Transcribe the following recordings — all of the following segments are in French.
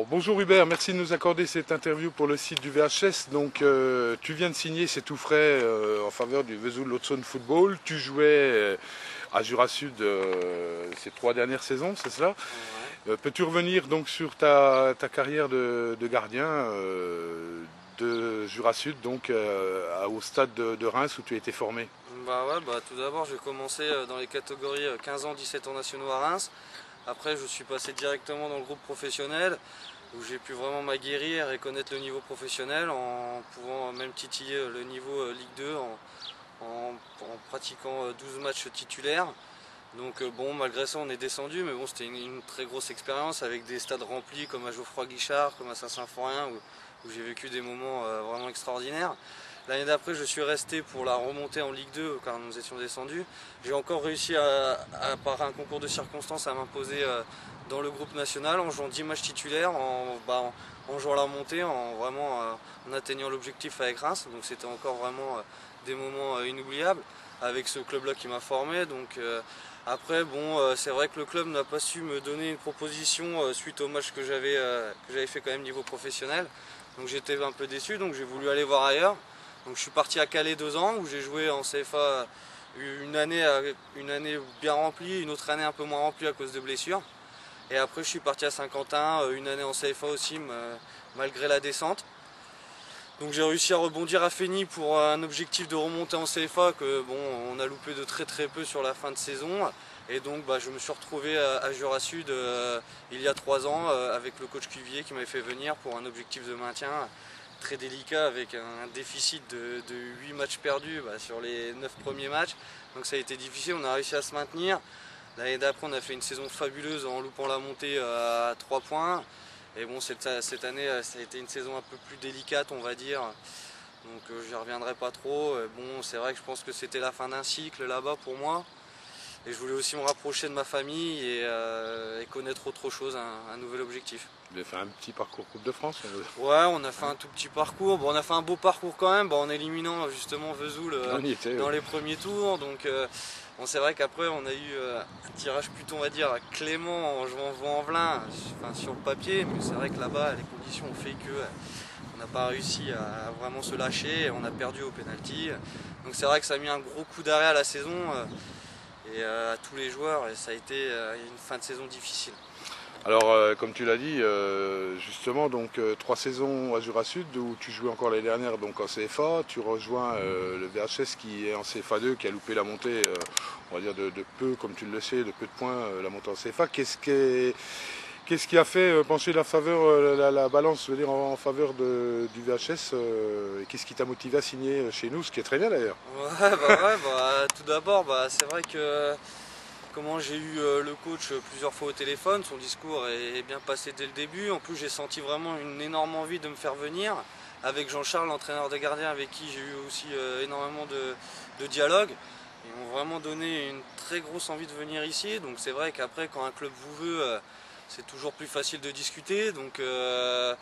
Alors bonjour Hubert, merci de nous accorder cette interview pour le site du VHS. Donc euh, tu viens de signer, c'est tout frais, euh, en faveur du Vesoul Lotzone Football. Tu jouais euh, à Jura Sud ces trois dernières saisons, c'est cela? Peux-tu revenir donc sur ta, carrière de, gardien de Jura Sud, donc au stade de, Reims où tu as été formé? Bah ouais, bah, tout d'abord j'ai commencé dans les catégories 15 ans, 17 ans nationaux à Reims. Après, je suis passé directement dans le groupe professionnel où j'ai pu vraiment m'aguerrir et connaître le niveau professionnel en pouvant même titiller le niveau euh, Ligue 2 en, pratiquant 12 euh, matchs titulaires. Donc euh, bon, malgré ça, on est descendu, mais bon, c'était une, très grosse expérience avec des stades remplis comme à Geoffroy Guichard, comme à Saint-Symphorien, où, où j'ai vécu des moments vraiment extraordinaires. L'année d'après, je suis resté pour la remontée en Ligue 2 car nous étions descendus. J'ai encore réussi, à, par un concours de circonstances, à m'imposer euh, dans le groupe national en jouant 10 matchs titulaires, bah, en, jouant la montée, en vraiment euh, en atteignant l'objectif avec Reims. Donc c'était encore vraiment euh, des moments inoubliables avec ce club-là qui m'a formé. Donc après, bon, c'est vrai que le club n'a pas su me donner une proposition suite au match que j'avais fait quand même niveau professionnel. Donc j'étais un peu déçu, donc j'ai voulu aller voir ailleurs. Donc je suis parti à Calais deux ans où j'ai joué en CFA une année, une année bien remplie, une autre année un peu moins remplie à cause de blessures. Et après je suis parti à Saint-Quentin, euh, une année en CFA aussi malgré la descente. Donc j'ai réussi à rebondir à Fény pour un objectif de remonter en CFA que bon on a loupé de très très peu sur la fin de saison. Et donc bah, je me suis retrouvé à, Jura Sud euh, il y a trois ans euh, avec le coach Cuvier qui m'avait fait venir pour un objectif de maintien très délicat avec un déficit de, 8 matchs perdus bah, sur les 9 premiers matchs. Donc ça a été difficile, on a réussi à se maintenir. L'année d'après, on a fait une saison fabuleuse en loupant la montée à 3 points. Et bon, cette, année, ça a été une saison un peu plus délicate, on va dire. Donc euh, je n'y reviendrai pas trop. Bon, c'est vrai que je pense que c'était la fin d'un cycle là-bas pour moi. Et je voulais aussi me rapprocher de ma famille et, euh, connaître autre chose, un, nouvel objectif. Vous avez fait un petit parcours Coupe de France Ouais, on a fait un tout petit parcours. Bon, on a fait un beau parcours quand même, en éliminant justement Vesoul euh, dans les premiers tours. Donc euh, c'est vrai qu'après on a eu un tirage plutôt on va dire clément en jouant Vaux-en-Velin enfin, sur le papier, mais c'est vrai que là-bas les conditions ont fait que on n'a pas réussi à vraiment se lâcher, on a perdu au penalty. Donc c'est vrai que ça a mis un gros coup d'arrêt à la saison et euh, à tous les joueurs et ça a été euh, une fin de saison difficile. Alors, euh, comme tu l'as dit, justement, donc trois saisons à Jura Sud où tu jouais encore l'année dernière donc en CFA. Tu rejoins le VHS qui est en CFA 2, qui a loupé la montée, on va dire de, de, peu, comme tu le sais, de peu de points la montée en CFA. Qu'est-ce qui est Qu'est-ce qui a fait euh, pencher la, faveur, euh, la, balance dire, en, faveur du VHS euh, et Qu'est-ce qui t'a motivé à signer chez nous, ce qui est très bien d'ailleurs? Ouais, bah ouais bah, tout d'abord, bah, c'est vrai que comment j'ai eu le coach plusieurs fois au téléphone, son discours est bien passé dès le début. En plus, j'ai senti vraiment une énorme envie de me faire venir. Avec Jean-Charles, l'entraîneur des gardiens, avec qui j'ai eu aussi énormément de, de dialogue. Ils m'ont vraiment donné une très grosse envie de venir ici. Donc c'est vrai qu'après, quand un club vous veut, c'est toujours plus facile de discuter. Donc euh,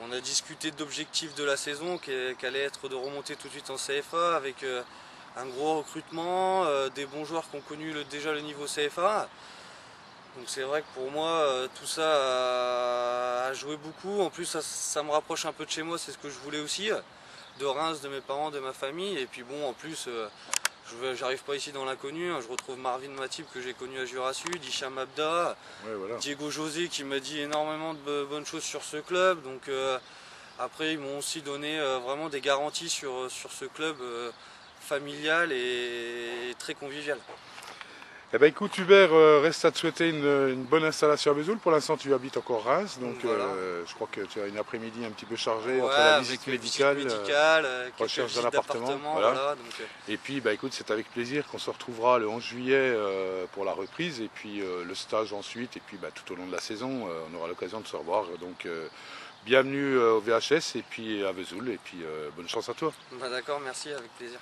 on a discuté d'objectifs de la saison qui, allait être de remonter tout de suite en CFA avec euh, un gros recrutement, euh, des bons joueurs qui ont connu déjà le niveau CFA. Donc c'est vrai que pour moi tout ça a, joué beaucoup. En plus ça, ça, me rapproche un peu de chez moi, c'est ce que je voulais aussi, de Reims, de mes parents, de ma famille. Et puis bon en plus J'arrive pas ici dans l'inconnu, hein. je retrouve Marvin Matip que j'ai connu à Jura Sud, Hicham Abda, Diego José qui m'a dit énormément de bonnes choses sur ce club. Donc euh, après ils m'ont aussi donné euh, vraiment des garanties sur, sur ce club euh, familial et très convivial. Eh ben écoute Hubert, euh, reste à te souhaiter une, bonne installation à Vesoul. Pour l'instant tu habites encore Reims, donc euh, je crois que tu as une après-midi un petit peu chargée entre la visite médicale, euh, recherche d'un appartement. Et puis bah écoute, c'est avec plaisir qu'on se retrouvera le 11 juillet pour la reprise et puis le stage ensuite et puis bah, tout au long de la saison on aura l'occasion de se revoir. Donc bienvenue au VHS et puis à Vesoul et puis bonne chance à toi. Bah, d'accord, merci, avec plaisir.